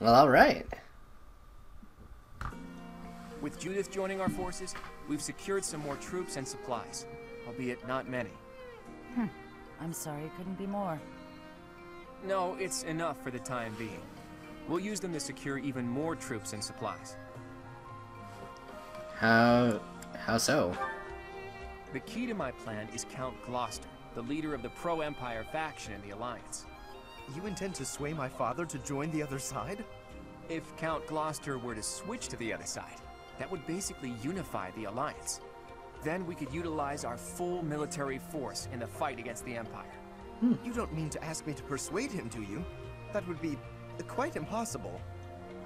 Well, alright. With Judith joining our forces, we've secured some more troops and supplies, albeit not many. Hmm. I'm sorry it couldn't be more. No, it's enough for the time being. We'll use them to secure even more troops and supplies. How... how so? The key to my plan is Count Gloucester, the leader of the pro-Empire faction in the Alliance. You intend to sway my father to join the other side? If Count Gloucester were to switch to the other side, that would basically unify the Alliance. Then we could utilize our full military force in the fight against the Empire. Hmm. You don't mean to ask me to persuade him, do you? That would be quite impossible.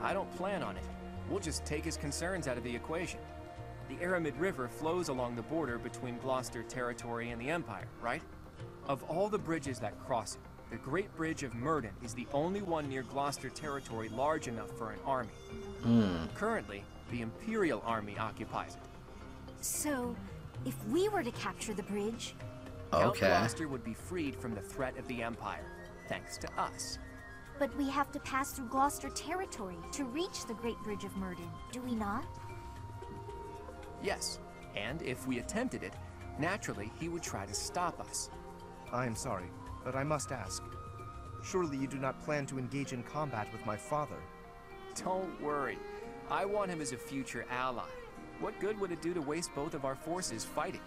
I don't plan on it. We'll just take his concerns out of the equation. The Airmid River flows along the border between Gloucester territory and the Empire, right? Of all the bridges that cross it, the Great Bridge of Myrddin is the only one near Gloucester territory large enough for an army. Hmm. Currently, the Imperial Army occupies it. So, if we were to capture the bridge, Count Gloucester would be freed from the threat of the Empire, thanks to us. but we have to pass through Gloucester territory to reach the Great Bridge of Myrddin, do we not? Yes, and if we attempted it, naturally he would try to stop us. I am sorry, but I must ask. Surely you do not plan to engage in combat with my father? Don't worry. I want him as a future ally. What good would it do to waste both of our forces fighting?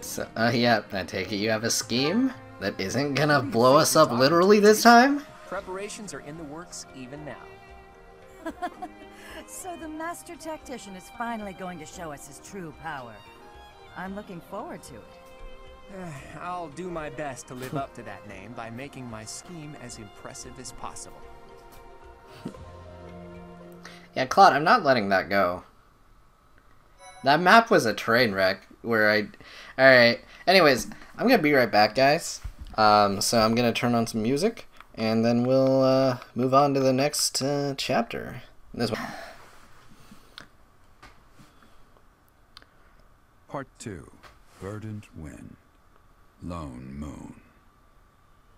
So, uh, yeah, I take it you have a scheme that isn't gonna blow us up literally this time? Preparations are in the works even now. So the master tactician is finally going to show us his true power. I'm looking forward to it. I'll do my best to live up to that name by making my scheme as impressive as possible. Yeah, Claude, I'm not letting that go. That map was a train wreck where I... Alright, anyways, I'm gonna be right back, guys. Um, so I'm gonna turn on some music, and then we'll uh, move on to the next uh, chapter. This one. Part 2 Verdant Wind Lone Moon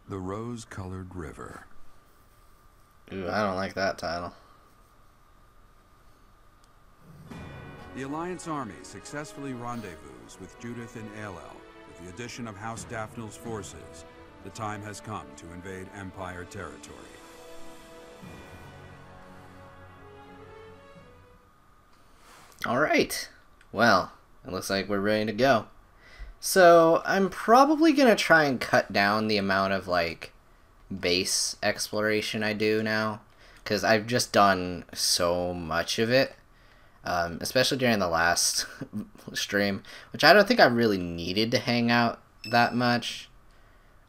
The Rose Colored River. Ooh, I don't like that title. The Alliance army successfully rendezvous with Judith and Aelel. With the addition of House Daphnel's forces, the time has come to invade Empire territory. Alright. Well, it looks like we're ready to go. So, I'm probably gonna try and cut down the amount of, like, base exploration I do now. Because I've just done so much of it. Um, especially during the last stream. Which I don't think I really needed to hang out that much.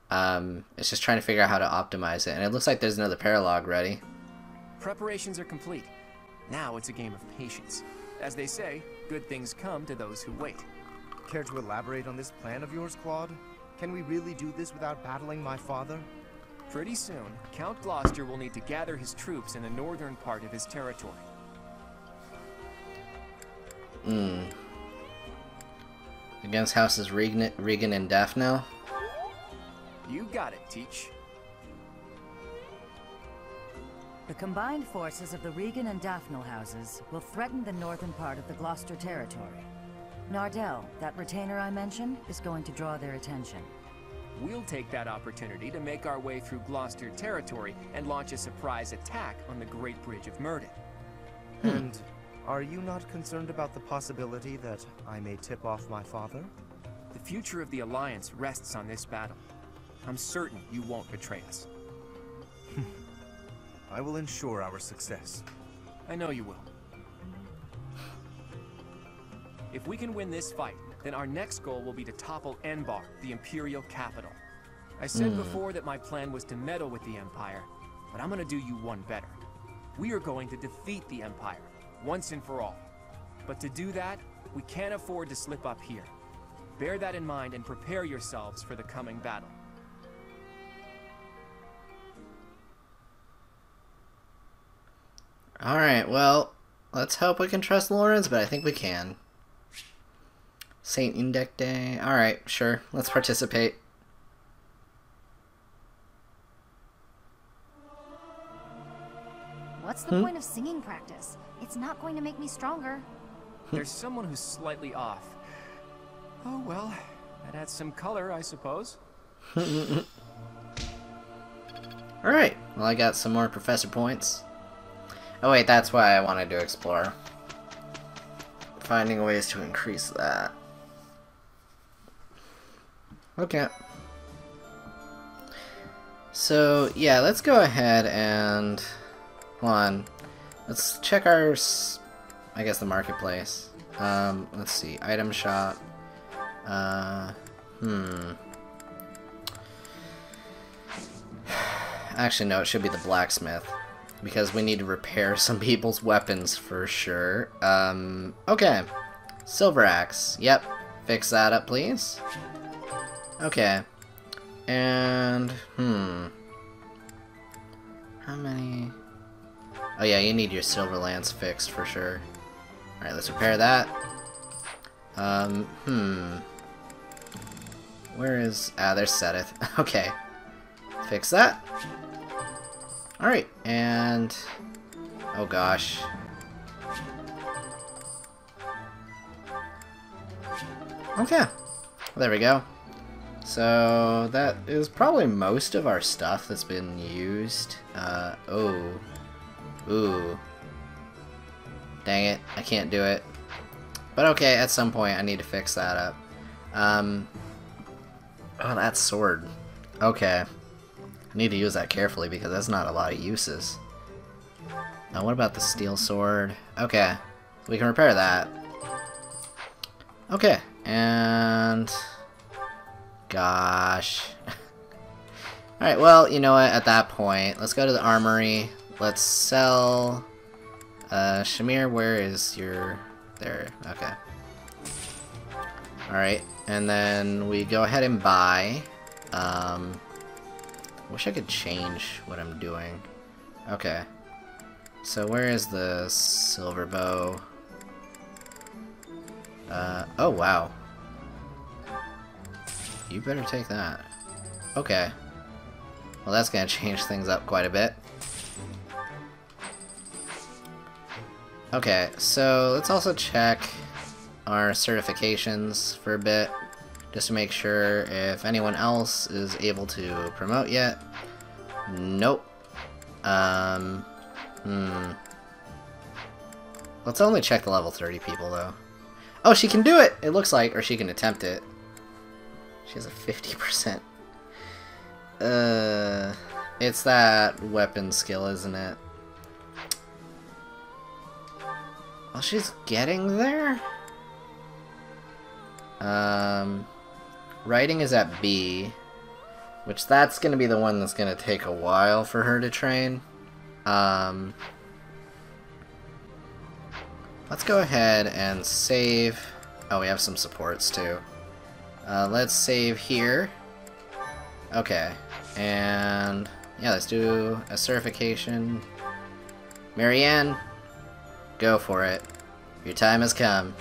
Um, it's just trying to figure out how to optimize it. And it looks like there's another paralogue ready. Preparations are complete. Now it's a game of patience. As they say, good things come to those who wait. Care to elaborate on this plan of yours, Claude? Can we really do this without battling my father? Pretty soon, Count Gloucester will need to gather his troops in the northern part of his territory. Hmm. Against houses Riegan, Riegan and Daphnel. You got it, Teach. The combined forces of the Riegan and Daphnel houses will threaten the northern part of the Gloucester territory. Nader, that retainer I mentioned, is going to draw their attention. We'll take that opportunity to make our way through Gloucester territory and launch a surprise attack on the Great Bridge of Myrddin. Hmm. And are you not concerned about the possibility that I may tip off my father? The future of the Alliance rests on this battle. I'm certain you won't betray us. I will ensure our success. I know you will. If we can win this fight, then our next goal will be to topple Enbarr, the Imperial capital. I said hmm. before that my plan was to meddle with the Empire, but I'm gonna do you one better. We are going to defeat the Empire, once and for all. But to do that, we can't afford to slip up here. Bear that in mind and prepare yourselves for the coming battle. Alright, well, let's hope we can trust Lorenz, but I think we can. Saint Indech Day. Alright, sure. Let's participate. What's the hmm? point of singing practice? It's not going to make me stronger. Hmm. There's someone who's slightly off. Oh well, that adds some color, I suppose. Alright, well I got some more professor points. Oh wait, that's why I wanted to explore. Finding ways to increase that. Okay. So, yeah, let's go ahead and... Hold on. Let's check our... I guess the marketplace. Um, let's see. Item shop. Uh, hmm. Actually, no, it should be the blacksmith. Because we need to repair some people's weapons for sure. Um, okay. Silver axe. Yep. Fix that up, please. Okay. And, hmm. How many... Oh yeah, you need your silver lance fixed for sure. Alright, let's repair that. Um, hmm. Where is... Ah, there's Seth. okay. Fix that. Alright, and... Oh gosh. Okay. Well, there we go. So, that is probably most of our stuff that's been used. Uh, oh. Ooh. Dang it, I can't do it. But okay, at some point I need to fix that up. Um... Oh, that sword. Okay. I need to use that carefully because that's not a lot of uses. Now what about the steel sword? Okay, we can repair that. Okay, and... Gosh. Alright, well, you know what, at that point, let's go to the armory. Let's sell... Uh, Shamir, where is your... There, okay. Alright, and then we go ahead and buy... Um, Wish I could change what I'm doing. Okay. So where is the silver bow? Uh, oh wow. You better take that. Okay. Well that's gonna change things up quite a bit. Okay, so let's also check our certifications for a bit just to make sure if anyone else is able to promote yet. Nope. Um, hmm. Let's only check the level 30 people, though. Oh, she can do it! It looks like, or she can attempt it. She has a 50%. Uh, it's that weapon skill, isn't it? Well, she's getting there? Um, writing is at B, which that's going to be the one that's going to take a while for her to train. Um, let's go ahead and save. Oh, we have some supports too. Uh, let's save here. Okay, and yeah, let's do a certification. Marianne, go for it. Your time has come.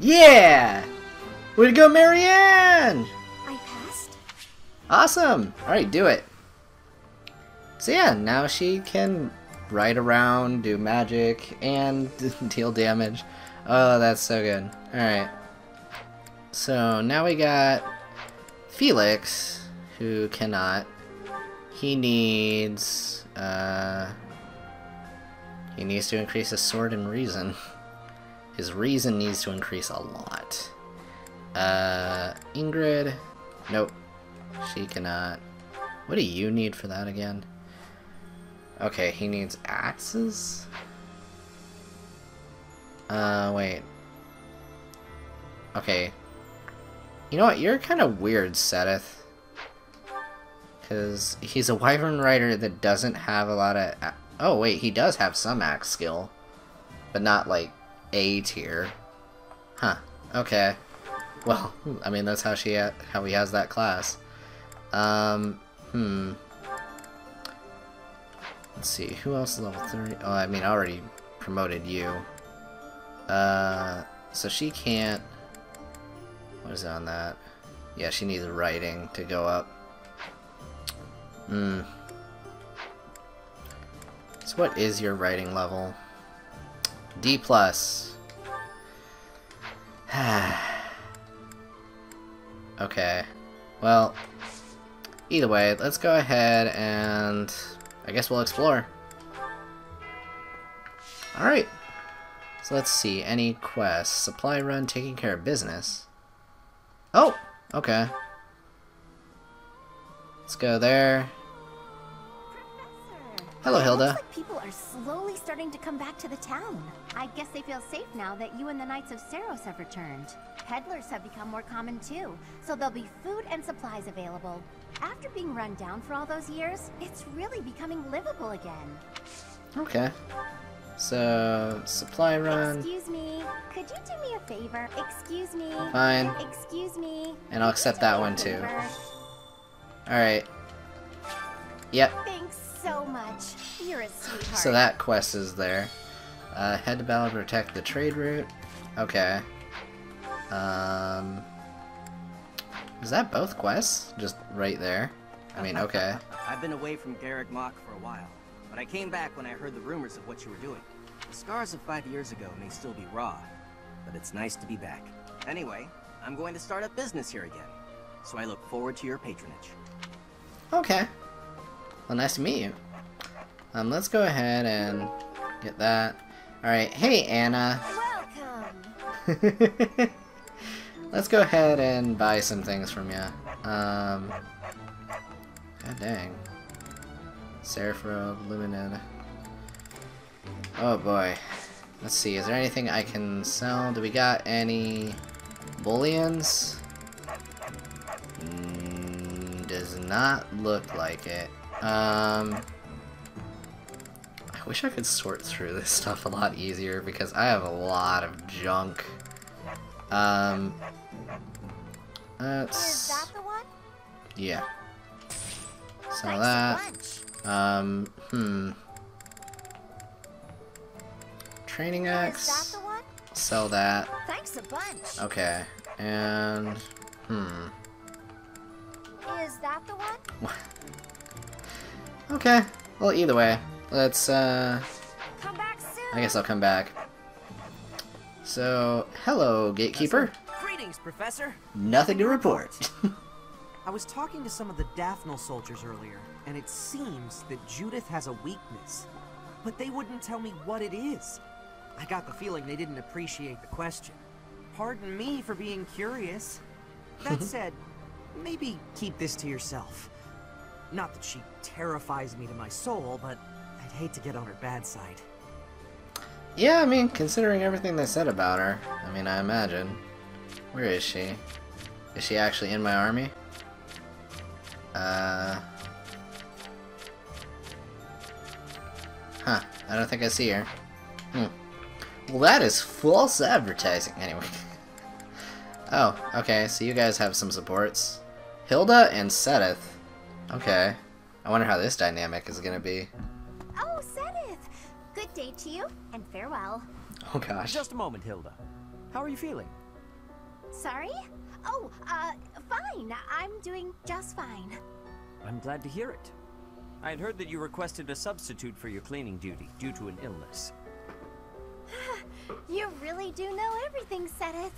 Yeah! Way to go, Marianne! I passed? Awesome! Alright, do it. So yeah, now she can ride around, do magic, and deal damage. Oh, that's so good. Alright. So now we got Felix, who cannot. He needs, uh... He needs to increase his sword and reason. His reason needs to increase a lot. Uh, Ingrid. Nope. She cannot. What do you need for that again? Okay, he needs axes? Uh, wait. Okay. You know what? You're kind of weird, Seth. Because he's a Wyvern Rider that doesn't have a lot of... Oh, wait, he does have some axe skill. But not, like, A tier. Huh. Okay. Well, I mean, that's how she how he has that class. Um, hmm. Let's see, who else is level 30? Oh, I mean, I already promoted you. Uh, so she can't... What is on that? Yeah, she needs writing to go up. Hmm. So what is your writing level? D plus. okay. Well, either way, let's go ahead and I guess we'll explore. Alright. So let's see. Any quests? Supply run taking care of business. Oh! Okay. Let's go there. Hello, Hilda. Like people are slowly starting to come back to the town. I guess they feel safe now that you and the Knights of Seiros have returned. Peddlers have become more common too, so there'll be food and supplies available. After being run down for all those years, it's really becoming livable again. Okay. So, supply run. Excuse me, could you do me a favor? Excuse me. Fine. Excuse me. And I'll accept that do me a one too. Alright. Yep. Thanks so much. You're a sweetheart. So that quest is there. Uh, head to battle to protect the trade route. Okay. Um. Is that both quests? Just right there? I mean, okay. I've been away from Garreg Mach for a while, but I came back when I heard the rumors of what you were doing. The scars of five years ago may still be raw, but it's nice to be back. Anyway, I'm going to start up business here again, so I look forward to your patronage. Okay. Well, nice to meet you. Um, let's go ahead and get that. Alright, hey Anna. Welcome. let's go ahead and buy some things from you. Um, God dang. Seraph Lumined. Oh boy. Let's see, is there anything I can sell? Do we got any bullions? Mm, does not look like it. Um, I wish I could sort through this stuff a lot easier because I have a lot of junk. Um, Is let's that the one? yeah. Sell Thanks that. Um, hmm. Training Is that X. Sell that. Thanks a bunch. Okay. And hmm. Is that the one? Okay. Well, either way, let's uh Come back soon. I guess I'll come back. So, hello, gatekeeper. Greetings, Professor. Nothing to report. I was talking to some of the Daphnel soldiers earlier, and it seems that Judith has a weakness. But they wouldn't tell me what it is. I got the feeling they didn't appreciate the question. Pardon me for being curious. That said, maybe keep this to yourself. Not that she terrifies me to my soul, but I'd hate to get on her bad side. yeah, I mean, considering everything they said about her, I mean, I imagine. Where is she? Is she actually in my army? Uh. Huh. I don't think I see her. Hmm. Well, that is false advertising. Anyway. oh, okay. So you guys have some supports. Hilda and Seteth. Okay. I wonder how this dynamic is gonna be. Oh, Seteth. Good day to you, and farewell. Oh gosh. Just a moment, Hilda. How are you feeling? Sorry? Oh, uh, fine. I'm doing just fine. I'm glad to hear it. I had heard that you requested a substitute for your cleaning duty due to an illness. You really do know everything, Seteth.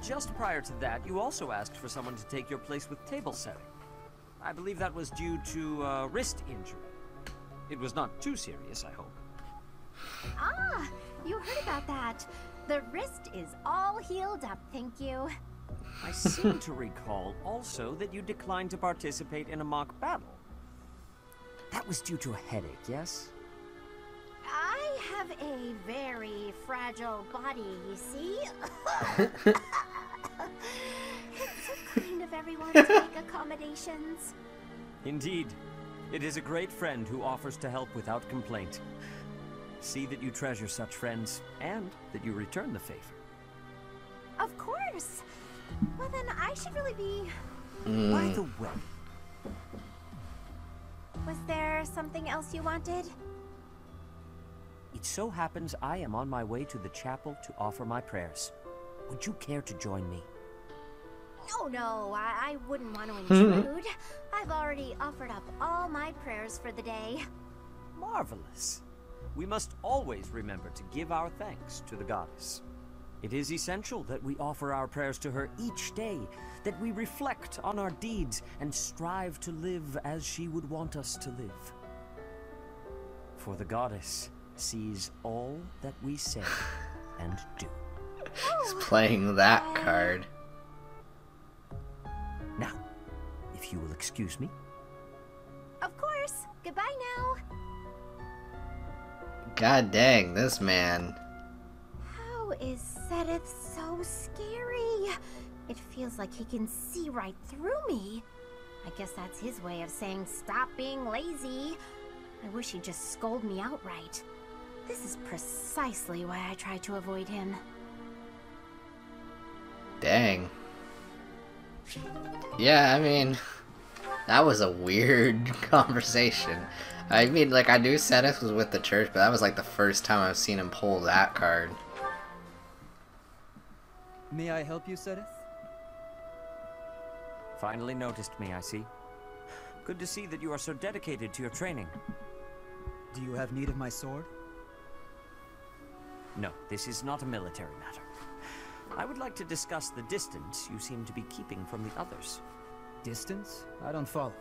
Just prior to that, you also asked for someone to take your place with table setting. I believe that was due to a wrist injury. It was not too serious, I hope. Ah, you heard about that. The wrist is all healed up, thank you. I seem to recall also that you declined to participate in a mock battle. That was due to a headache, yes? I have a very fragile body, you see? it's so kind of everyone to make accommodations. Indeed. It is a great friend who offers to help without complaint. See that you treasure such friends, and that you return the favor. Of course. Well, then I should really be. Mm. By the mm. way, Was there something else you wanted? it so happens I am on my way to the chapel to offer my prayers. Would you care to join me? No, no, I, I wouldn't want to intrude. I've already offered up all my prayers for the day. Marvelous. We must always remember to give our thanks to the goddess. It is essential that we offer our prayers to her each day, that we reflect on our deeds and strive to live as she would want us to live. For the goddess sees all that we say and do. He's playing that card. Now, if you will excuse me. God dang, this man. How is Seteth so scary? It feels like he can see right through me. I guess that's his way of saying stop being lazy. I wish he'd just scold me outright. This is precisely why I try to avoid him. Dang. Yeah, I mean, that was a weird conversation. I mean, like, I knew Seteth was with the church, but that was like the first time I've seen him pull that card. May I help you, Seteth? Finally noticed me, I see. Good to see that you are so dedicated to your training. Do you have need of my sword? No, this is not a military matter. I would like to discuss the distance you seem to be keeping from the others. Distance? I don't follow.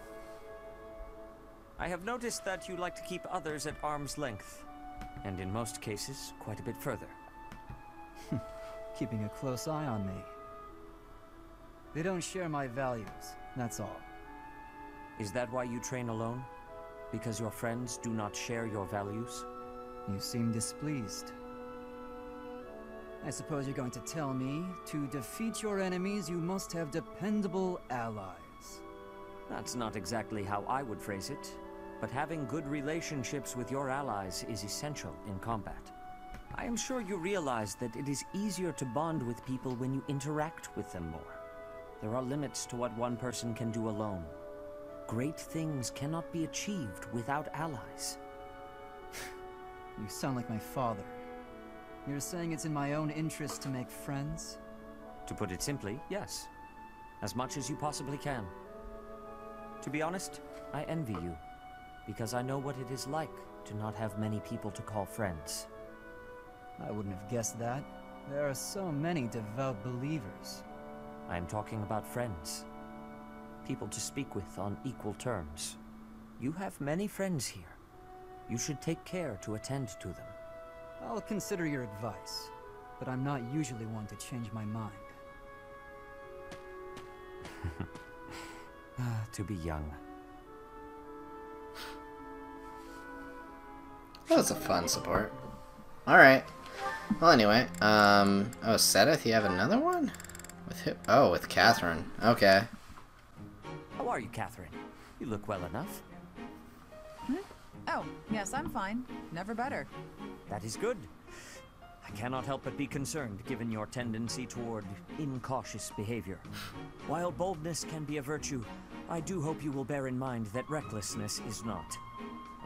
I have noticed that you like to keep others at arm's length, and in most cases, quite a bit further. Keeping a close eye on me. They don't share my values, that's all. Is that why you train alone? Because your friends do not share your values? You seem displeased. I suppose you're going to tell me, to defeat your enemies, you must have dependable allies. That's not exactly how I would phrase it, but having good relationships with your allies is essential in combat. I am sure you realize that it is easier to bond with people when you interact with them more. There are limits to what one person can do alone. Great things cannot be achieved without allies. You sound like my father. You're saying it's in my own interest to make friends? To put it simply, yes. As much as you possibly can. To be honest, I envy you, because I know what it is like to not have many people to call friends. I wouldn't have guessed that. There are so many devout believers. I am talking about friends. People to speak with on equal terms. You have many friends here. You should take care to attend to them. I'll consider your advice, but I'm not usually one to change my mind. Ah, to be young. That was a fun support. Alright. Well, anyway, um, oh, Seteth, you have another one? With who? Oh, with Catherine. Okay. How are you, Catherine? You look well enough. Hmm? Oh, yes, I'm fine. Never better. That is good. I cannot help but be concerned given your tendency toward incautious behavior. While boldness can be a virtue, I do hope you will bear in mind that recklessness is not.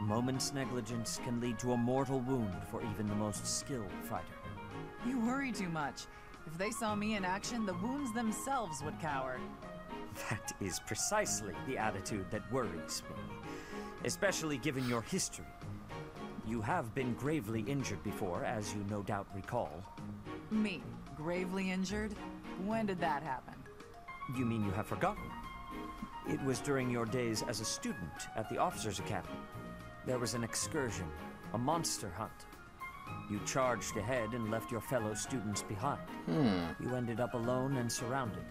A moment's negligence can lead to a mortal wound for even the most skilled fighter. You worry too much. If they saw me in action, the wounds themselves would cower. That is precisely the attitude that worries me, especially given your history. You have been gravely injured before, as you no doubt recall. Me? Gravely injured? When did that happen? You mean you have forgotten? It was during your days as a student at the Officers Academy. There was an excursion, a monster hunt. You charged ahead and left your fellow students behind. Hmm. You ended up alone and surrounded.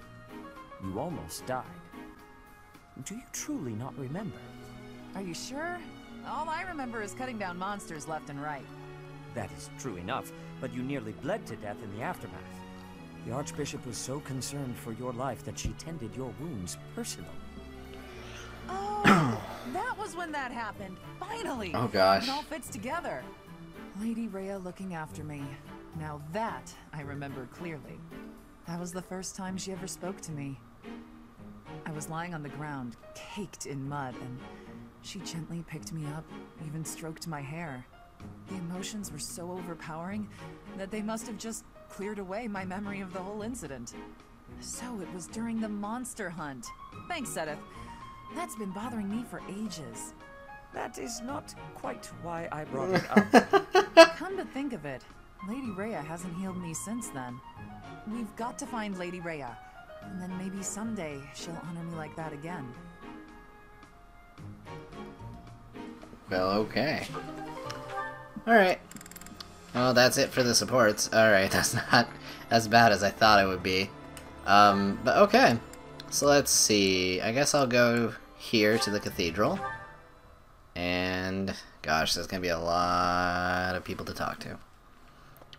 You almost died. Do you truly not remember? Are you sure? All I remember is cutting down monsters left and right. That is true enough, but you nearly bled to death in the aftermath. The Archbishop was so concerned for your life that she tended your wounds personally. Oh, that was when that happened. Finally. Oh, gosh. It all fits together. Lady Rhea looking after me. Now that I remember clearly. That was the first time she ever spoke to me. I was lying on the ground, caked in mud, and she gently picked me up, even stroked my hair. The emotions were so overpowering that they must have just cleared away my memory of the whole incident. So it was during the monster hunt. Thanks, Seteth. That's been bothering me for ages. That is not quite why I brought it up. Come to think of it, Lady Rhea hasn't healed me since then. We've got to find Lady Rhea, and then maybe someday she'll honor me like that again. Well, okay. Alright. Well, that's it for the supports. Alright, that's not as bad as I thought it would be. Um, but okay. So let's see. I guess I'll go here to the cathedral. And, gosh, there's going to be a lot of people to talk to.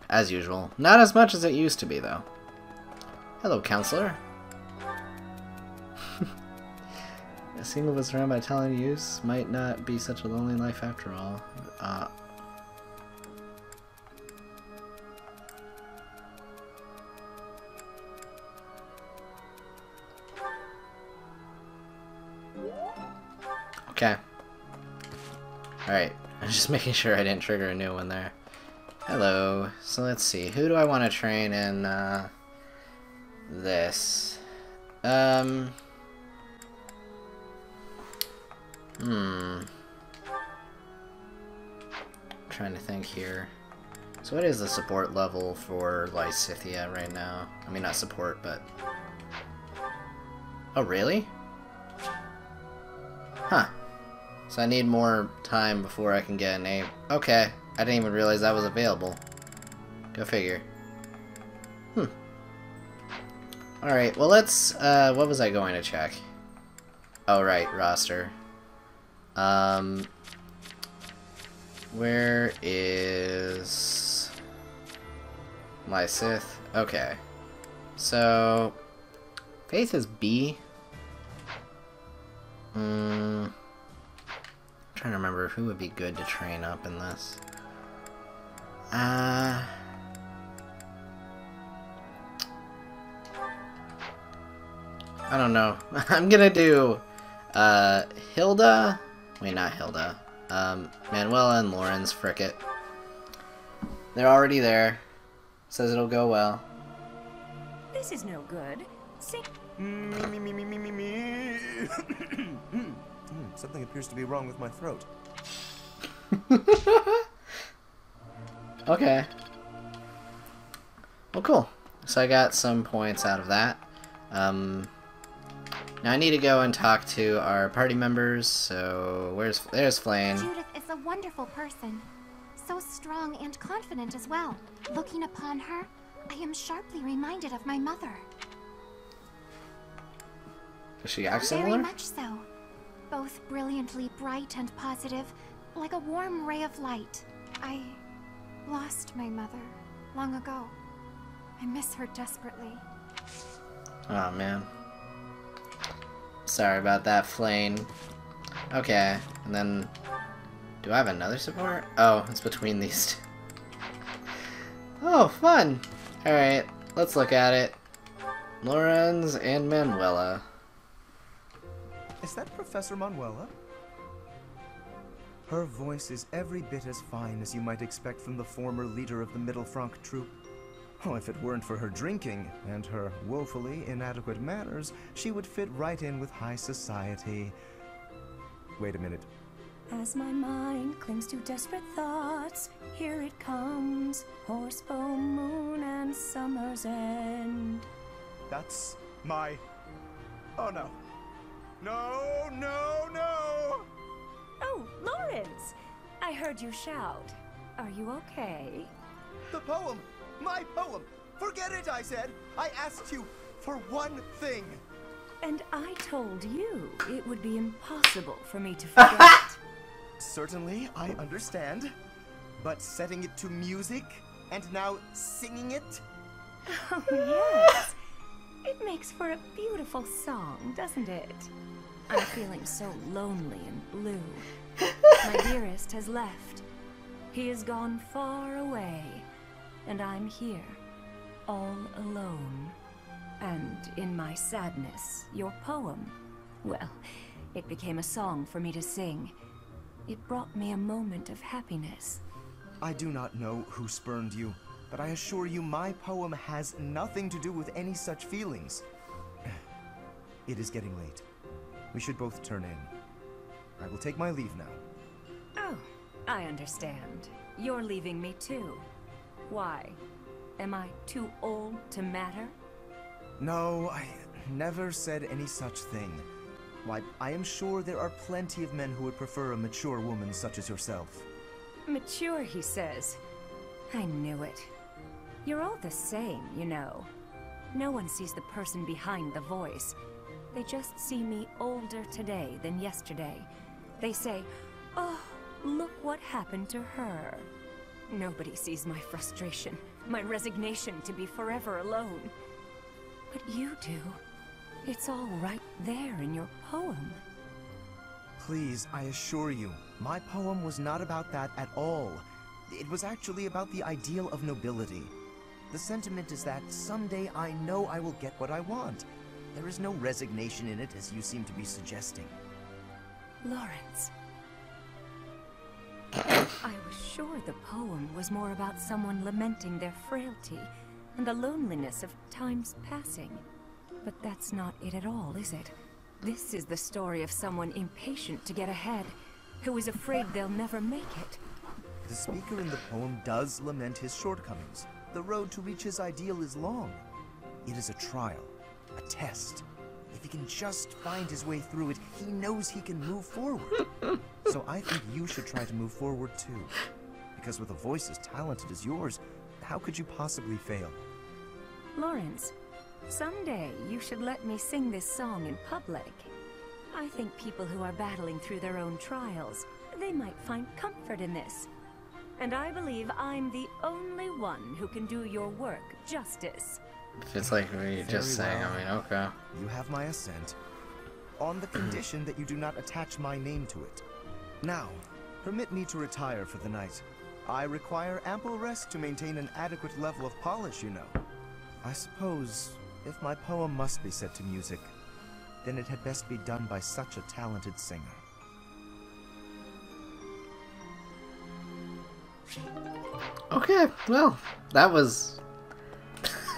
As usual. Not as much as it used to be, though. Hello, counselor. a single was surrounded by talent use might not be such a lonely life after all. Uh, okay. Alright, I'm just making sure I didn't trigger a new one there. Hello. So let's see, who do I want to train in uh, this? Um... Hmm. trying to think here. So what is the support level for Lysithea right now? I mean, not support, but... Oh, really? Huh. So I need more time before I can get a name. Okay. I didn't even realize that was available. Go figure. Hmm. Alright, well let's, uh, what was I going to check? Oh, right, roster. Um, where is my Sith? Okay. So, Faith is B. Hmm. Trying to remember who would be good to train up in this. Uh... I don't know. I'm gonna do uh, Hilda. Wait, not Hilda. Um, Manuela and Lauren's Fricket. They're already there. Says it'll go well. This is no good. Sing. Hmm, Something appears to be wrong with my throat. Okay. Well, cool. So I got some points out of that. Um, now I need to go and talk to our party members. So where's there's Flayn? Judith is a wonderful person. So strong and confident as well. Looking upon her, I am sharply reminded of my mother. Does she act Very similar? much so. Both brilliantly bright and positive, like a warm ray of light. I lost my mother long ago. I miss her desperately. Oh man. Sorry about that, Flayn. Okay, and then do I have another support? Oh, it's between these two. Oh, fun! Alright, let's look at it. Lorenz and Manuela. Is that Professor Manuela? Her voice is every bit as fine as you might expect from the former leader of the Mittelfrank troop. Oh, if it weren't for her drinking and her woefully inadequate manners, she would fit right in with high society. Wait a minute. As my mind clings to desperate thoughts, here it comes. Horse, full moon, and summer's end. That's my. Oh no. No, no, no! Oh, Lorenz! I heard you shout. Are you okay? The poem! My poem! Forget it, I said! I asked you for one thing! And I told you it would be impossible for me to forget. Certainly, I understand. But setting it to music and now singing it? oh, yes. It makes for a beautiful song, doesn't it? I'm feeling so lonely and blue. My dearest has left. He has gone far away, and I'm here, all alone. And in my sadness, your poem, well, it became a song for me to sing. It brought me a moment of happiness. I do not know who spurned you, but I assure you my poem has nothing to do with any such feelings. It is getting late. We should both turn in. I will take my leave now. Oh, I understand. You're leaving me too. Why? Am I too old to matter? No, I never said any such thing. Why, I am sure there are plenty of men who would prefer a mature woman such as yourself. Mature, he says. I knew it. You're all the same, you know. No one sees the person behind the voice. They just see me older today than yesterday. They say, oh, look what happened to her. Nobody sees my frustration, my resignation to be forever alone. But you do. It's all right there in your poem. Please, I assure you, my poem was not about that at all. It was actually about the ideal of nobility. The sentiment is that someday I know I will get what I want. There is no resignation in it, as you seem to be suggesting. Lorenz. I was sure the poem was more about someone lamenting their frailty and the loneliness of time's passing. But that's not it at all, is it? This is the story of someone impatient to get ahead, who is afraid they'll never make it. The speaker in the poem does lament his shortcomings. The road to reach his ideal is long. It is a trial, a test. If he can just find his way through it, he knows he can move forward. so I think you should try to move forward too. Because with a voice as talented as yours, how could you possibly fail? Lorenz, someday you should let me sing this song in public. I think people who are battling through their own trials, they might find comfort in this. And I believe I'm the only one who can do your work justice. If it's like what you just Very saying, well. I mean, okay. You have my assent. On the condition that you do not attach my name to it. Now, permit me to retire for the night. I require ample rest to maintain an adequate level of polish, you know. I suppose, if my poem must be set to music, then it had best be done by such a talented singer. Okay, well, that was.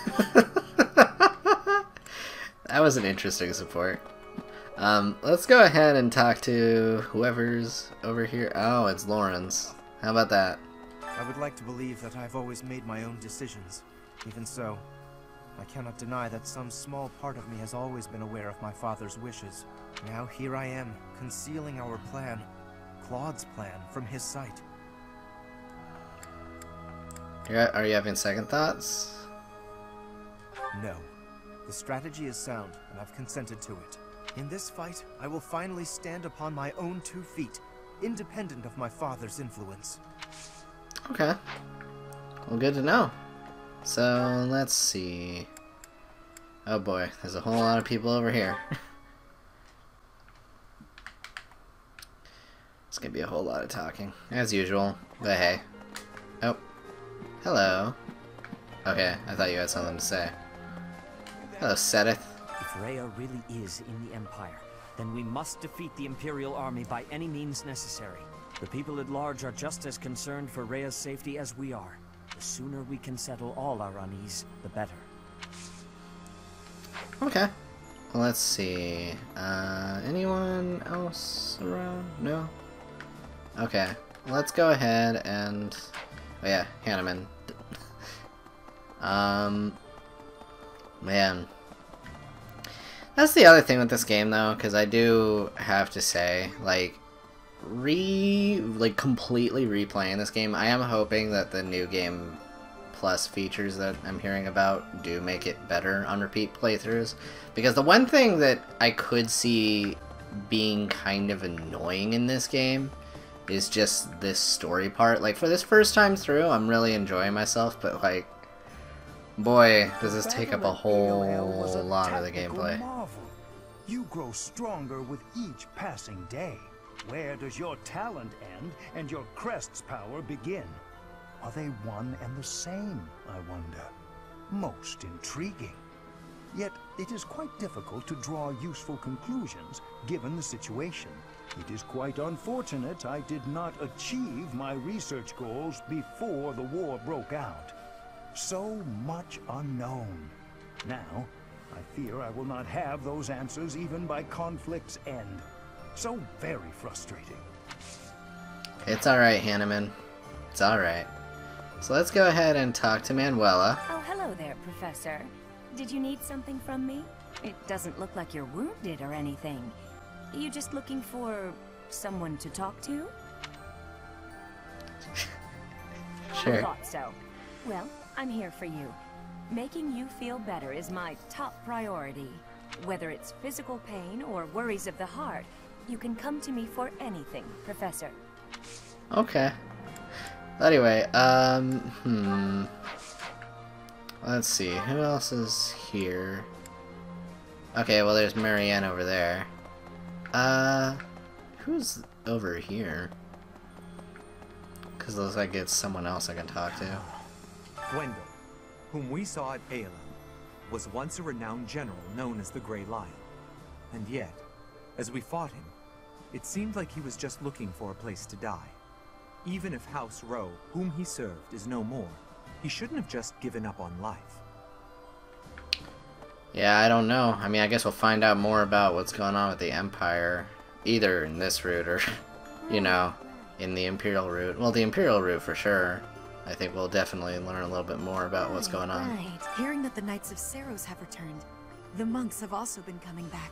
that was an interesting support. Um, let's go ahead and talk to whoever's over here. Oh, it's Lorenz. How about that? I would like to believe that I've always made my own decisions. Even so, I cannot deny that some small part of me has always been aware of my father's wishes. Now here I am, concealing our plan, Claude's plan, from his sight. You're, are you having second thoughts? No. The strategy is sound, and I've consented to it. In this fight, I will finally stand upon my own two feet, independent of my father's influence. Okay. Well, good to know. So, let's see. Oh boy, there's a whole lot of people over here. it's gonna be a whole lot of talking, as usual. But hey. Oh. Hello. Okay, I thought you had something to say. Hello, Seth. If Rhea really is in the Empire, then we must defeat the Imperial army by any means necessary. The people at large are just as concerned for Rhea's safety as we are. The sooner we can settle all our unease, the better. Okay. Let's see. Uh, anyone else around? No? Okay. Let's go ahead and... Oh yeah, Hanneman. um... Man. That's the other thing with this game, though, because I do have to say, like, re... like, completely replaying this game, I am hoping that the new game plus features that I'm hearing about do make it better on repeat playthroughs. Because the one thing that I could see being kind of annoying in this game is just this story part. Like, for this first time through, I'm really enjoying myself, but, like, boy, does this take up a whole lot of the gameplay. marvel. You grow stronger with each passing day. Where does your talent end and your crest's power begin? Are they one and the same, I wonder? Most intriguing. Yet it is quite difficult to draw useful conclusions given the situation. It is quite unfortunate I did not achieve my research goals before the war broke out. So much unknown. Now, I fear I will not have those answers even by conflict's end. So very frustrating. It's alright, Hanneman. It's alright. So let's go ahead and talk to Manuela. Oh, hello there, Professor. Did you need something from me? It doesn't look like you're wounded or anything. You just looking for someone to talk to? Sure. I Thought so. Well, I'm here for you. Making you feel better is my top priority. Whether it's physical pain or worries of the heart, you can come to me for anything, Professor. Okay. Anyway, um, hmm. Let's see, who else is here? Okay, well there's Marianne over there. Uh, who's over here? Because looks like it's someone else I can talk to. Gwendal, whom we saw at Ailell, was once a renowned general known as the Grey Lion. And yet, as we fought him, it seemed like he was just looking for a place to die. Even if House Rowe, whom he served, is no more, he shouldn't have just given up on life. Yeah, I don't know. I mean, I guess we'll find out more about what's going on with the Empire, either in this route or, you know, in the Imperial route. Well, the Imperial route for sure. I think we'll definitely learn a little bit more about what's going on. Right. Hearing that the Knights of Seiros have returned, the monks have also been coming back.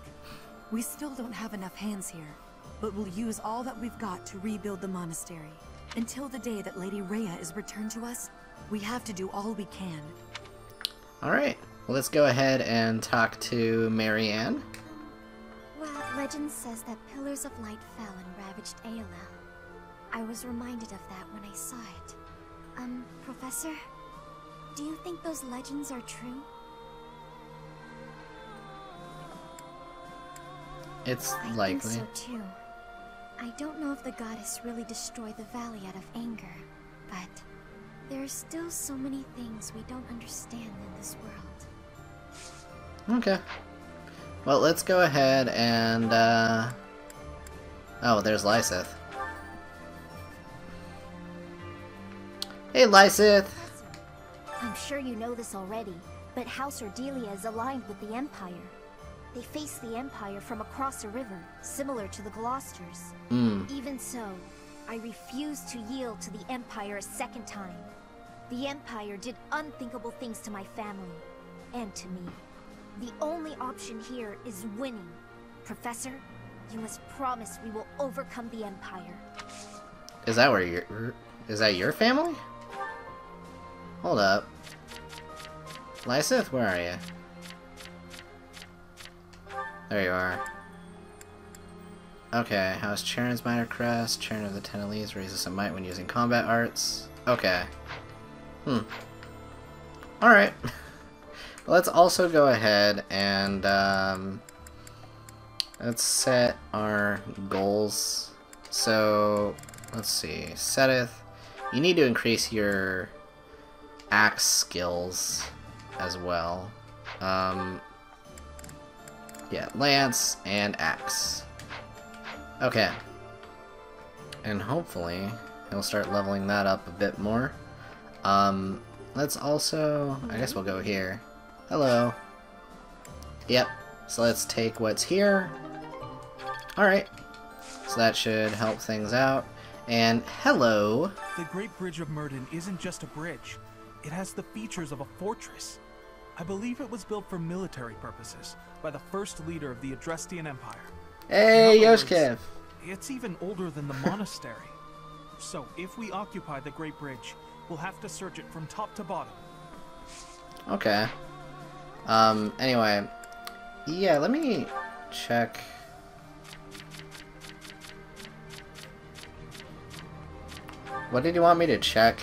We still don't have enough hands here, but we'll use all that we've got to rebuild the monastery. Until the day that Lady Rhea is returned to us, we have to do all we can. Alright, well, let's go ahead and talk to Marianne. Well, legend says that pillars of light fell and ravaged Ailell. I was reminded of that when I saw it. Um, Professor? Do you think those legends are true? It's I likely. think so too. I don't know if the goddess really destroyed the valley out of anger, but there are still so many things we don't understand in this world. Okay. Well, let's go ahead and, uh... Oh, there's Lysith. Hey, Lysith! I'm sure you know this already, but House Ordelia is aligned with the Empire. They face the Empire from across a river, similar to the Gloucesters. Mm. Even so, I refuse to yield to the Empire a second time. The Empire did unthinkable things to my family, and to me. The only option here is winning. Professor, you must promise we will overcome the Empire. Is that where you're... Is that your family? Hold up. Lysith, where are you? There you are. Okay, House Charon's Minor Crest, Charon of the Ten Elites raises some might when using combat arts. Okay. Hmm. Alright. Let's also go ahead and, um, let's set our goals. So, let's see. Seteth, you need to increase your axe skills as well. Um, yeah, lance and axe. Okay. And hopefully he'll start leveling that up a bit more. Um, let's also, I guess we'll go here. Hello. Yep. So let's take what's here. Alright. So that should help things out. And hello. The Great Bridge of Myrddin isn't just a bridge. It has the features of a fortress. I believe it was built for military purposes by the first leader of the Adrestian Empire. Hey, In other words, Yoshkev. It's even older than the monastery. So, if we occupy the Great Bridge, we'll have to search it from top to bottom. Okay. Um, anyway. Yeah, let me check. What did you want me to check?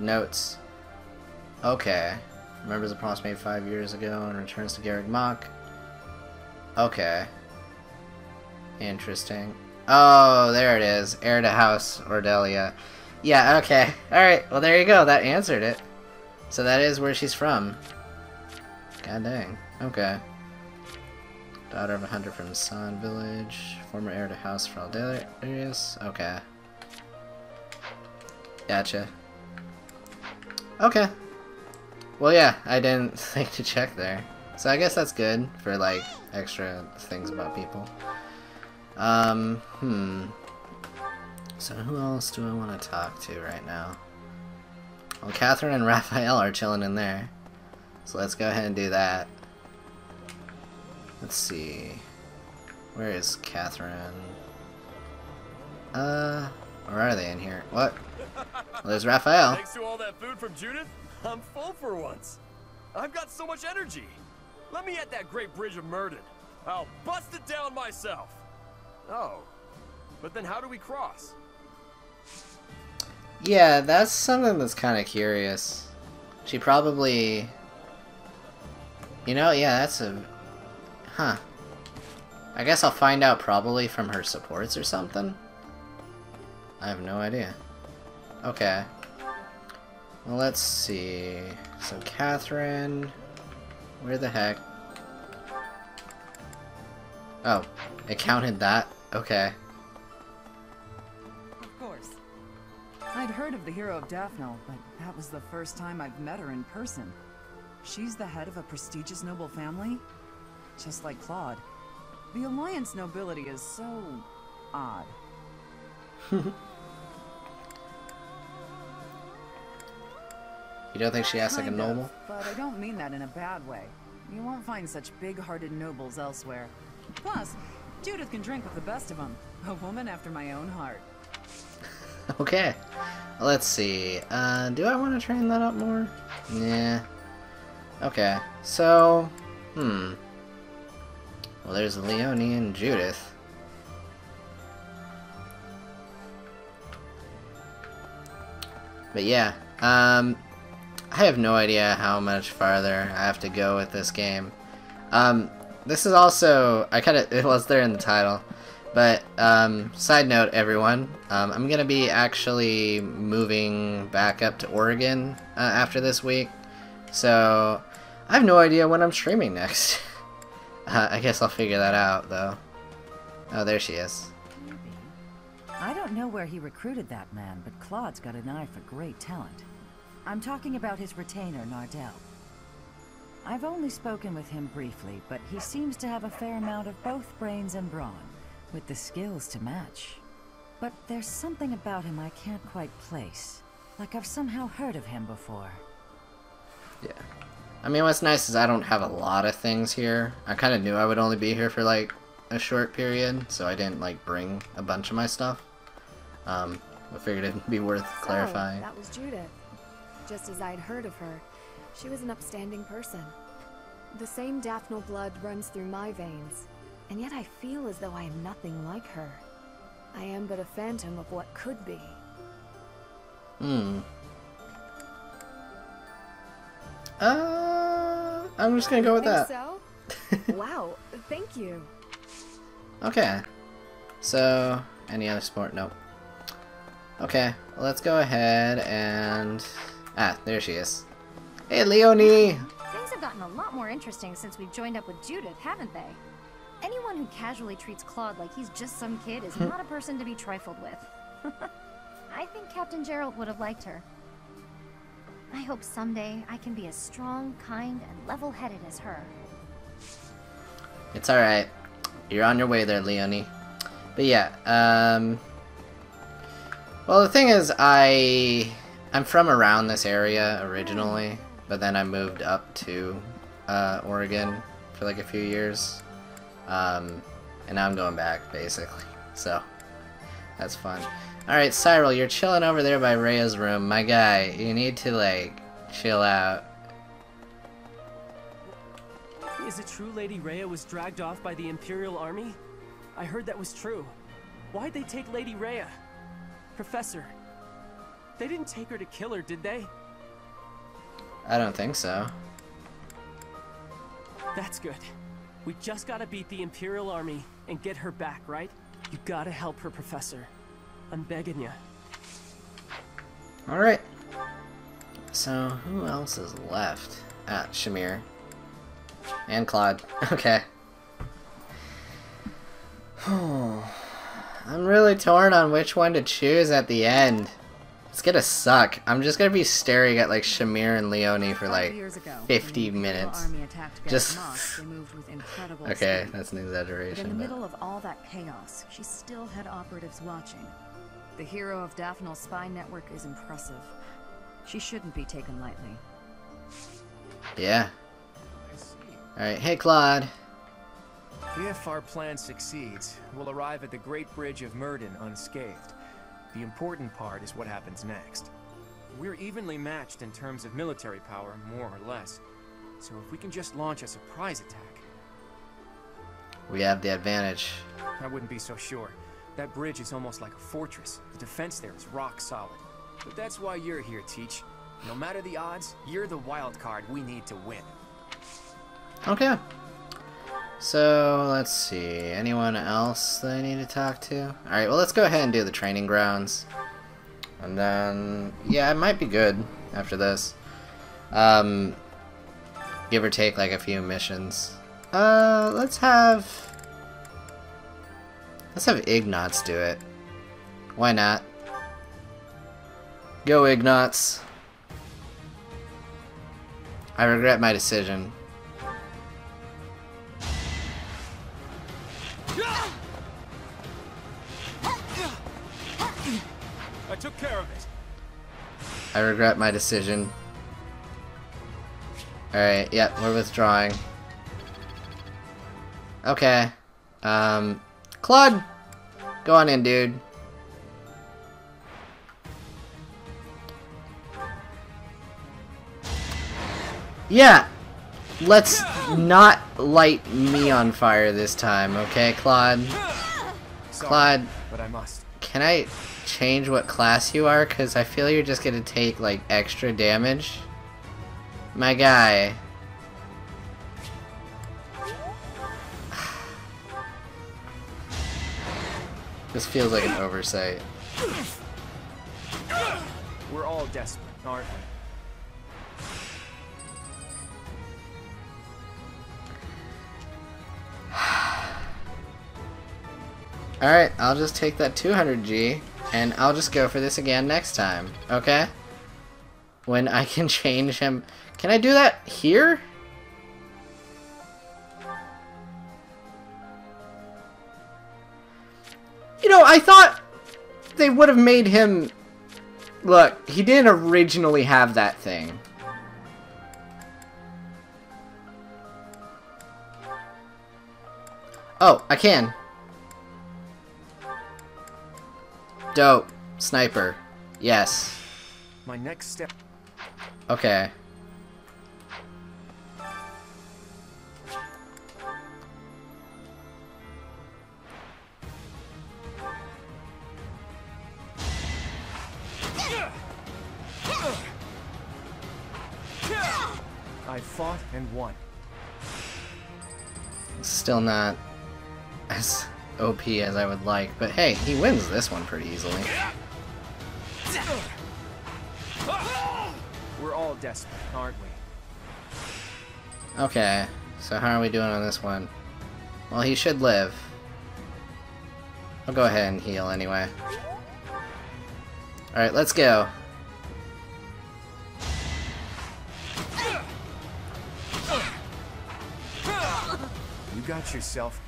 Notes. Okay. Remembers the promise made five years ago and returns to Garreg Mach. Okay. Interesting. Oh, there it is. Heir to House Ordelia. Yeah, okay. Alright, well there you go. That answered it. So that is where she's from. God dang. Okay. Daughter of a hunter from Sauin Village. Former heir to House Fraldarius. Okay. Gotcha. Okay. Well, yeah, I didn't think to check there. So I guess that's good for, like, extra things about people. Um, hmm. So who else do I want to talk to right now? Well, Catherine and Raphael are chilling in there. So let's go ahead and do that. Let's see. Where is Catherine? Uh, where are they in here? What? Well, there's Raphael. Thanks to all that food from Judith, I'm full for once. I've got so much energy. Let me at that great bridge of Myrddin. I'll bust it down myself. Oh, but then how do we cross? Yeah, that's something that's kind of curious. She probably... You know, yeah, that's a... Huh. I guess I'll find out probably from her supports or something? I have no idea. Okay. Let's see. So, Catherine... Where the heck? Oh, it counted that? Okay. Of course. I'd heard of the hero of Daphnel, but that was the first time I've met her in person. She's the head of a prestigious noble family? Just like Claude. The Alliance nobility is so... odd. You don't think she acts like a Kind of, noble? But I don't mean that in a bad way. You won't find such big-hearted nobles elsewhere. Plus, Judith can drink with the best of them. A woman after my own heart. Okay. Let's see. Uh, do I want to train that up more? Yeah. Okay. So, hmm. Well, there's Leonie and Judith. But yeah, um, I have no idea how much farther I have to go with this game. Um, this is also, I kind of, it was there in the title, but um, side note everyone, um, I'm going to be actually moving back up to Oregon uh, after this week, so I have no idea when I'm streaming next. uh, I guess I'll figure that out though. Oh, there she is. I don't know where he recruited that man, but Claude's got an eye for great talent. I'm talking about his retainer, Nader. I've only spoken with him briefly, but he seems to have a fair amount of both brains and brawn, with the skills to match. But there's something about him I can't quite place. Like I've somehow heard of him before. Yeah. I mean, what's nice is I don't have a lot of things here. I kind of knew I would only be here for like a short period, so I didn't like bring a bunch of my stuff. Um, I figured it'd be worth clarifying. So, that was Judith. Just as I'd heard of her, she was an upstanding person. The same Daphnel blood runs through my veins, and yet I feel as though I am nothing like her. I am but a phantom of what could be. Hmm. Uh, I'm just gonna go with that. so? wow, thank you. Okay. So, any other sport? Nope. Okay, let's go ahead and... Ah, there she is. Hey, Leonie! Things have gotten a lot more interesting since we've joined up with Judith, haven't they? Anyone who casually treats Claude like he's just some kid is not a person to be trifled with. I think Captain Jeralt would have liked her. I hope someday I can be as strong, kind, and level-headed as her. It's alright. You're on your way there, Leonie. But yeah, um... Well, the thing is, I... I'm from around this area originally, but then I moved up to uh, Oregon for like a few years. Um, and now I'm going back, basically. So, that's fun. Alright, Cyril, you're chilling over there by Rhea's room. My guy, you need to, like, chill out. Is it true Lady Rhea was dragged off by the Imperial Army? I heard that was true. Why'd they take Lady Rhea? Professor, they didn't take her to kill her, did they? I don't think so. That's good. We just gotta beat the Imperial Army and get her back, right? You gotta help her, Professor. I'm begging you. Alright. So, who else is left? Ah, Shamir. And Claude. Okay. I'm really torn on which one to choose at the end. It's gonna suck. I'm just gonna be staring at like Shamir and Leonie for like years ago, when 50 minutes. Army attacked Garrett Just Moss, they moved with incredible okay, that's an exaggeration. But in the middle of all that chaos, she still had operatives watching. The hero of Daphnel's spy network is impressive. She shouldn't be taken lightly. yeah. All right, hey Claude. If our plan succeeds, we'll arrive at the Great Bridge of Myrddin unscathed. The important part is what happens next. We're evenly matched in terms of military power, more or less. So if we can just launch a surprise attack, We have the advantage. I wouldn't be so sure. That bridge is almost like a fortress. The defense there is rock solid. But that's why you're here, Teach. No matter the odds, you're the wild card we need to win. Okay. So let's see. Anyone else that I need to talk to? All right. Well, let's go ahead and do the training grounds, and then yeah, it might be good after this. Um, give or take like a few missions. Uh, let's have let's have Ignatz do it. Why not? Go Ignatz. I regret my decision. Took care of it. I regret my decision. Alright, yep, we're withdrawing. Okay. Um, Claude! Go on in, dude. Yeah! Let's not light me on fire this time, okay, Claude? Sorry, Claude, but I must. can I change what class you are? Because I feel you're just gonna take, like, extra damage. My guy. This feels like an oversight. We're all desperate, aren't we? Alright, I'll just take that 200G, and I'll just go for this again next time, okay? When I can change him... Can I do that here? You know, I thought they would have made him... Look, he didn't originally have that thing. Oh, I can. Dope. Sniper. Yes. My next step. Okay. I fought and won. Still not as OP as I would like, but hey, he wins this one pretty easily. We're all desperate, aren't we? Okay, so how are we doing on this one? Well, he should live. I'll go ahead and heal anyway. Alright, let's go. You got yourself.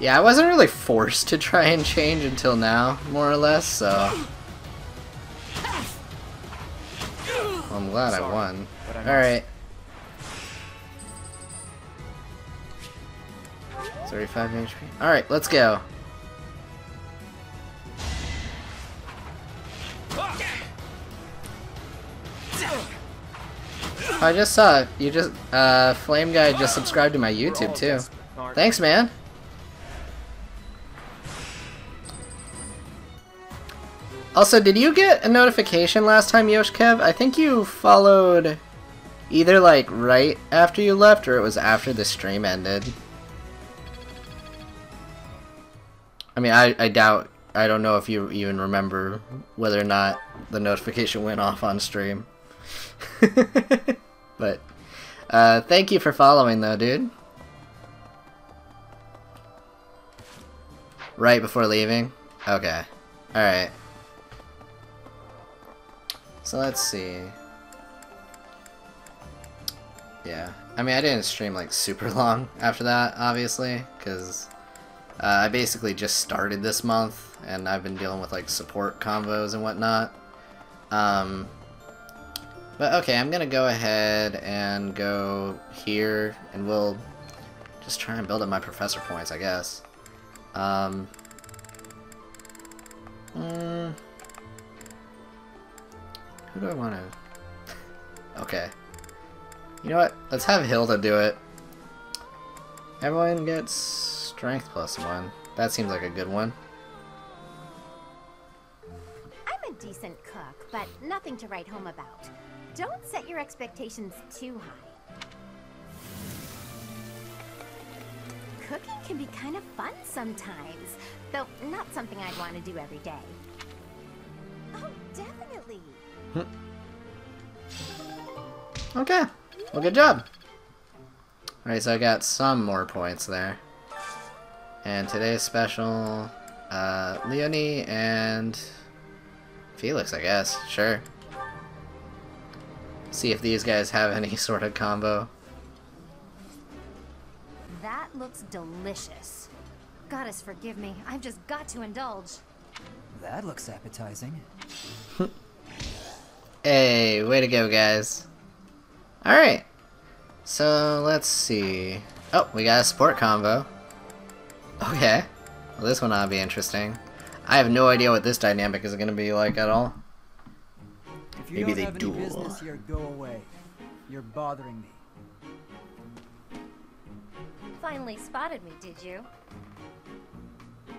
Yeah, I wasn't really forced to try and change until now, more or less, so... Well, I'm glad I Sorry, won. I must. Alright. 35 HP. Alright, let's go. I just saw it. You just, uh, Flame Guy just subscribed to my YouTube too. Thanks, man. Also, did you get a notification last time, Yoshkev? I think you followed either like right after you left or it was after the stream ended. I mean, I, I doubt, I don't know if you even remember whether or not the notification went off on stream. but, uh, thank you for following though, dude. Right before leaving. Okay. Alright. So let's see. Yeah. I mean, I didn't stream like super long after that, obviously, because uh, I basically just started this month, and I've been dealing with like support combos and whatnot. Um, but okay, I'm gonna go ahead and go here, and we'll just try and build up my professor points, I guess. Um, mm, who do I want to... Okay. You know what? Let's have Hilda do it. Everyone gets strength plus one. That seems like a good one. I'm a decent cook, but nothing to write home about. Don't set your expectations too high. Cooking can be kind of fun sometimes, though not something I'd want to do every day. Oh, definitely. Okay. Well, good job. Alright, so I got some more points there. And today's special, uh, Leonie and Felix, I guess. Sure. See if these guys have any sort of combo. That looks delicious. Goddess forgive me, I've just got to indulge. That looks appetizing. Hey, way to go, guys. Alright. So, let's see. Oh, we got a support combo. Okay. Well, this one ought to be interesting. I have no idea what this dynamic is going to be like at all. If you Maybe don't they have duel. any business here, go away. You're bothering me. Finally spotted me, did you?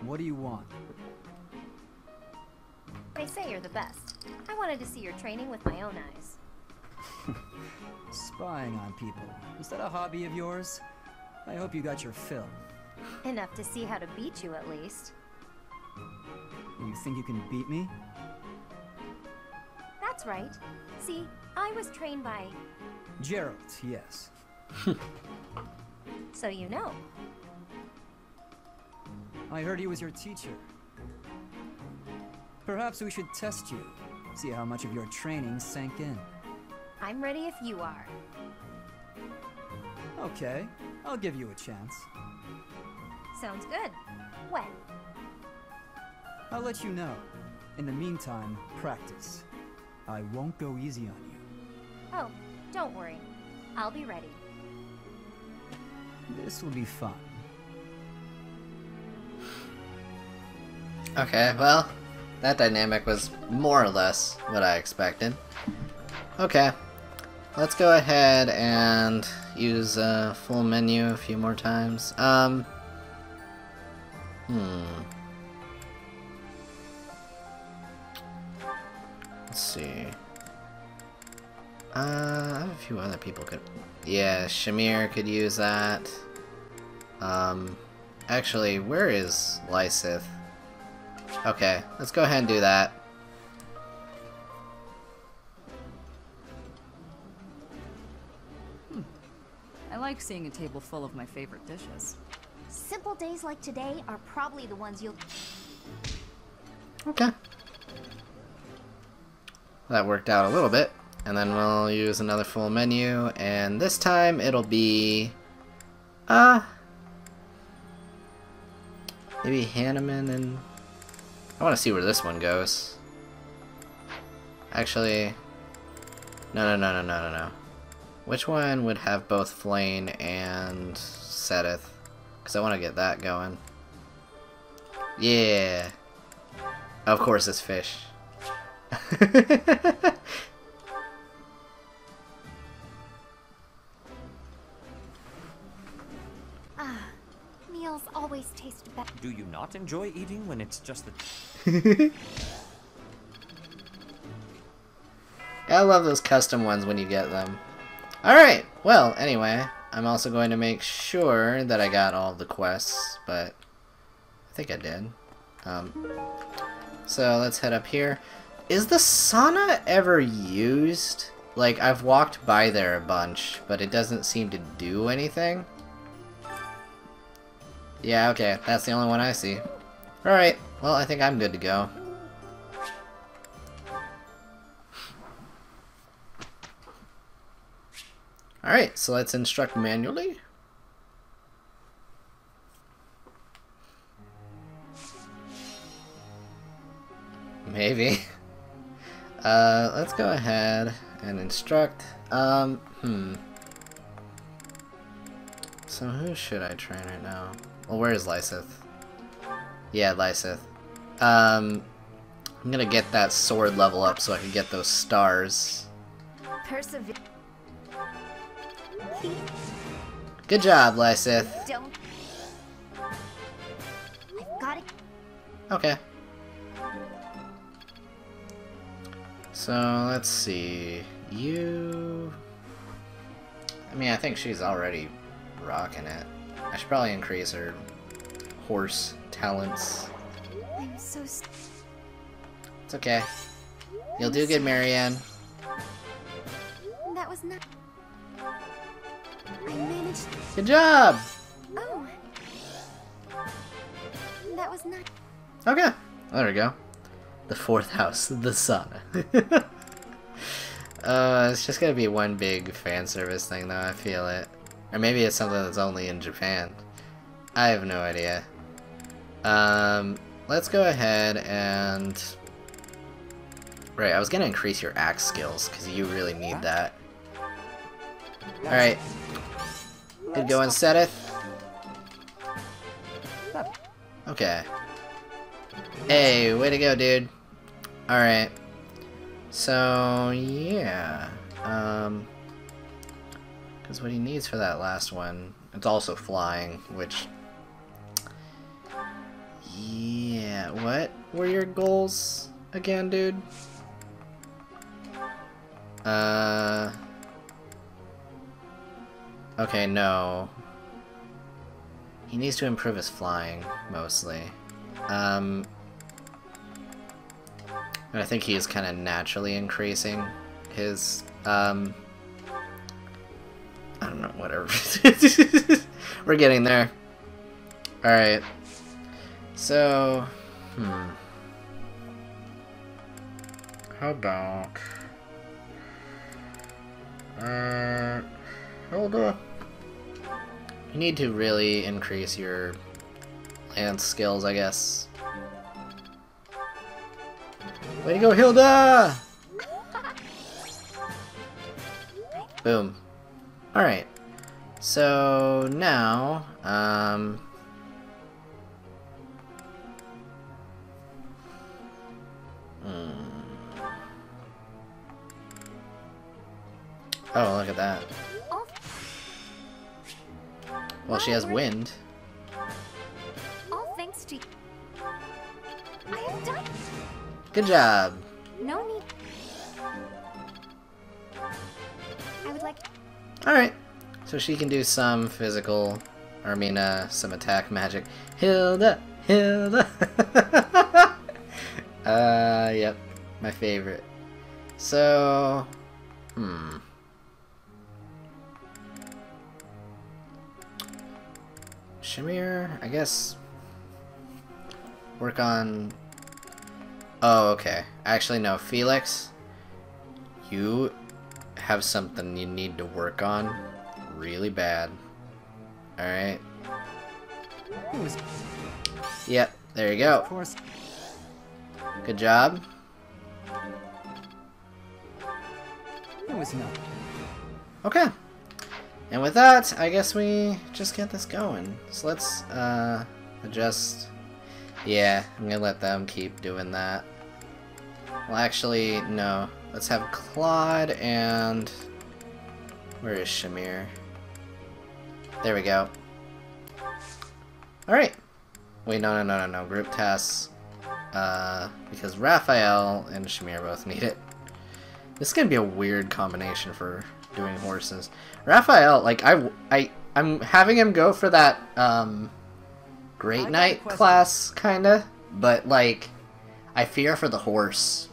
What do you want? They say you're the best. I wanted to see your training with my own eyes. Spying on people. Is that a hobby of yours? I hope you got your fill. Enough to see how to beat you, at least. You think you can beat me? That's right. See, I was trained by... Jeralt, yes. So you know. I heard he was your teacher. Perhaps we should test you. See how much of your training sank in. I'm ready if you are. Okay, I'll give you a chance. Sounds good. When? I'll let you know. In the meantime, practice. I won't go easy on you. Oh, don't worry. I'll be ready. This will be fun. Okay, well, that dynamic was more or less what I expected. Okay, let's go ahead and use a full menu a few more times. Um, hmm. Let's see. Uh, I have a few other people could. Yeah, Shamir could use that. Um, actually, where is Lysith? Okay, let's go ahead and do that. I like seeing a table full of my favorite dishes. Simple days like today are probably the ones you'll... Okay. That worked out a little bit. And then we'll use another full menu, and this time it'll be... Uh... Maybe Hanneman and... I want to see where this one goes. Actually... No, no, no, no, no, no, no. Which one would have both Flayn and Seteth? Because I want to get that going. Yeah. Of course it's fish. meals always taste better. Do you not enjoy eating when it's just the... I love those custom ones when you get them. Alright, well, anyway, I'm also going to make sure that I got all the quests, but I think I did. Um, so let's head up here. Is the sauna ever used? Like, I've walked by there a bunch, but it doesn't seem to do anything. Yeah, okay, that's the only one I see. Alright, well, I think I'm good to go. Alright, so let's instruct manually. Maybe. Uh, let's go ahead and instruct. Um, hmm. So who should I train right now? Well, where is Lysith? Yeah, Lysith. Um, I'm gonna get that sword level up so I can get those stars. Persevere. Good job, Lysith. Don't. I've got it. Okay. So, let's see. You... I mean, I think she's already rocking it. I should probably increase her horse talents. I'm so. It's okay. You'll do good, Marianne. That was not. I managed. Good job! Oh. That was not. Okay. There we go. The fourth house, the sauna. uh, it's just gonna be one big fan service thing, though. I feel it, or maybe it's something that's only in Japan. I have no idea. Um, let's go ahead and. Right, I was gonna increase your axe skills because you really need that. All right. Good going, Seteth. Okay. Hey, way to go, dude. Alright. So, yeah. Um, because what he needs for that last one, it's also flying, which... Yeah, what were your goals again, dude? Uh... Okay, no. He needs to improve his flying, mostly. Um, I think he is kind of naturally increasing his, um, whatever. We're getting there. Alright. So, hmm. How about... Uh, hold on. You need to really increase your lance skills, I guess. Way to go, Hilda! Boom. Alright. So, now, um... hmm. Oh, look at that. Well, she has wind. All thanks to. I have done. Good job. No need. I would like. Alright. So she can do some physical, or I mean, uh, some attack magic. Hilda! Hilda! uh, yep. My favorite. So, hmm. Shamir, I guess. Work on. Oh, okay. Actually, no. Felix, you have something you need to work on really bad. Alright? Yep, there you go. Of course. Good job. It was not. Okay. And with that, I guess we just get this going. So let's uh, adjust. Yeah, I'm gonna let them keep doing that. Well, actually, no. Let's have Claude and... Where is Shamir? There we go. Alright. Wait, no, no, no, no, no. Group tasks. Uh, because Raphael and Shamir both need it. This is gonna be a weird combination for doing horses. Raphael, like I, I, I'm having him go for that um, Great Knight class, kinda, but like, I fear for the horse.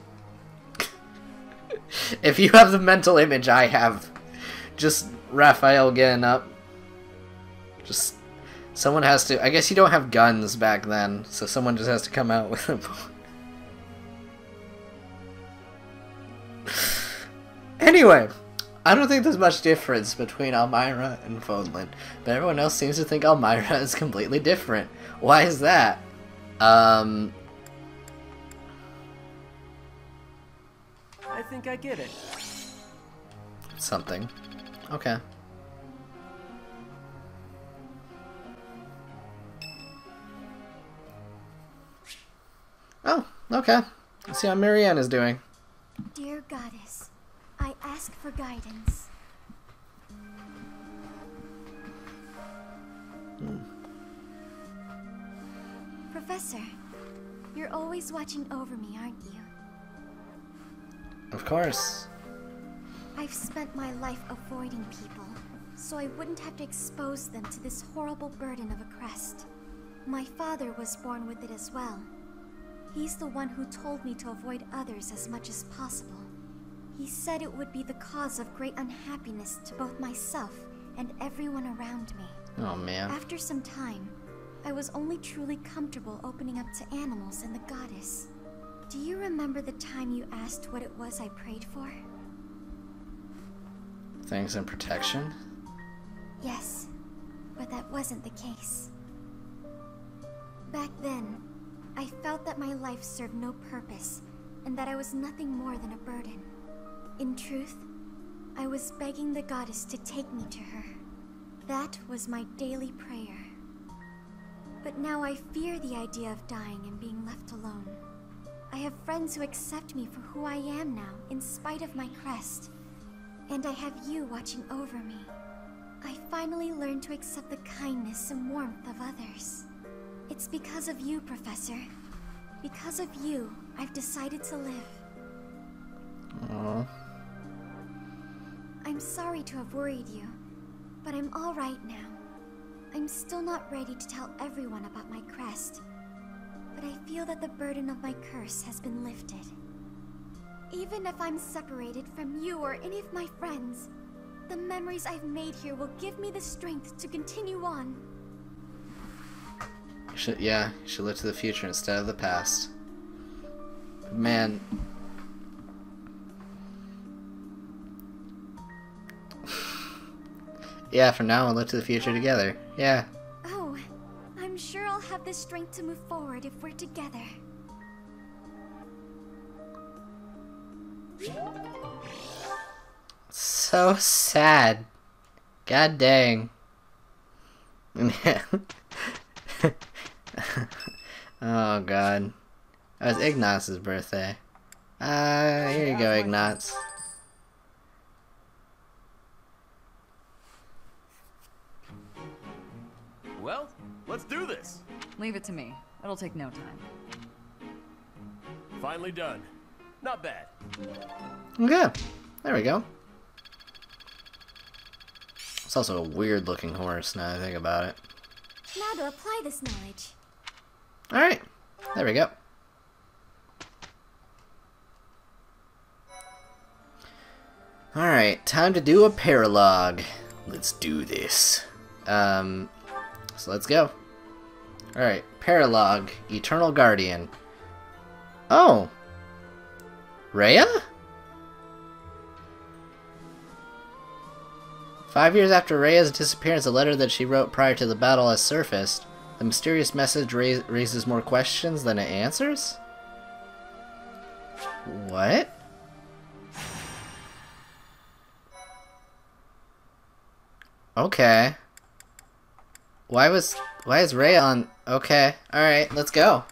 if you have the mental image I have, just Raphael getting up, just Someone has to. I guess you don't have guns back then, so someone just has to come out with a. anyway, I don't think there's much difference between Almyra and Fódlan, but everyone else seems to think Almyra is completely different. Why is that? Um. I think I get it. Something. Okay. Oh, okay. Let's see how Marianne is doing. Dear Goddess, I ask for guidance. Hmm. Professor, you're always watching over me, aren't you? Of course. I've spent my life avoiding people, so I wouldn't have to expose them to this horrible burden of a crest. My father was born with it as well. He's the one who told me to avoid others as much as possible. He said it would be the cause of great unhappiness to both myself and everyone around me. Oh man. After some time, I was only truly comfortable opening up to animals and the goddess. Do you remember the time you asked what it was I prayed for? Things and protection? Yes, but that wasn't the case. Back then, I felt that my life served no purpose and that I was nothing more than a burden. In truth, I was begging the goddess to take me to her. That was my daily prayer. But now I fear the idea of dying and being left alone. I have friends who accept me for who I am now, in spite of my crest. And I have you watching over me. I finally learned to accept the kindness and warmth of others. It's because of you, Professor. Because of you, I've decided to live. Aww. I'm sorry to have worried you, but I'm alright now. I'm still not ready to tell everyone about my crest, but I feel that the burden of my curse has been lifted. Even if I'm separated from you or any of my friends, the memories I've made here will give me the strength to continue on. Should, yeah, you should look to the future instead of the past. Man. yeah, for now, we'll look to the future together. Yeah. Oh, I'm sure I'll have the strength to move forward if we're together. So sad. God dang. oh god. That was Ignatz's birthday. Uh, here you go, Ignaz. Well, let's do this. Leave it to me. It'll take no time. Finally done. Not bad. Okay. There we go. It's also a weird looking horse now I think about it. Now to apply this knowledge. Alright. There we go. Alright, time to do a paralogue. Let's do this. Um, so let's go. Alright, paralogue, Eternal Guardian. Oh! Rhea? Five years after Rhea's disappearance, a letter that she wrote prior to the battle has surfaced. The mysterious message ra raises more questions than it answers? What? Okay. Why was... Why is Rhea on... Okay. Alright, let's go.